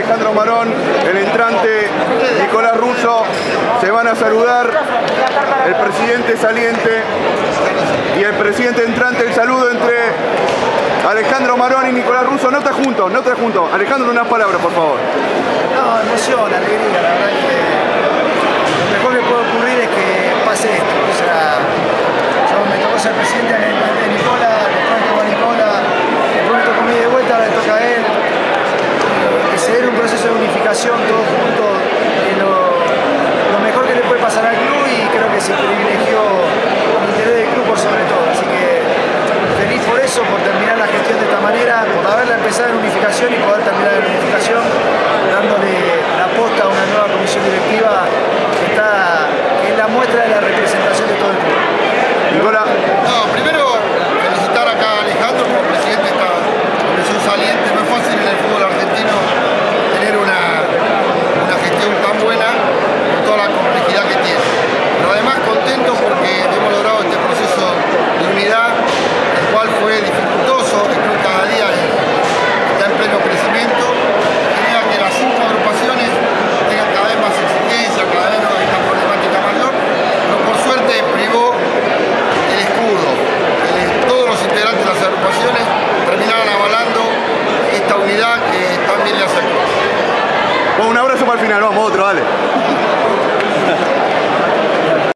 Alejandro Marón, el entrante Nicolás Russo, se van a saludar el presidente saliente y el presidente entrante, el saludo entre Alejandro Marón y Nicolás Russo, no está juntos, no está juntos. Alejandro, unas palabras, por favor. No, emoción, alegría, comunicación, melhor, uma outra, olha.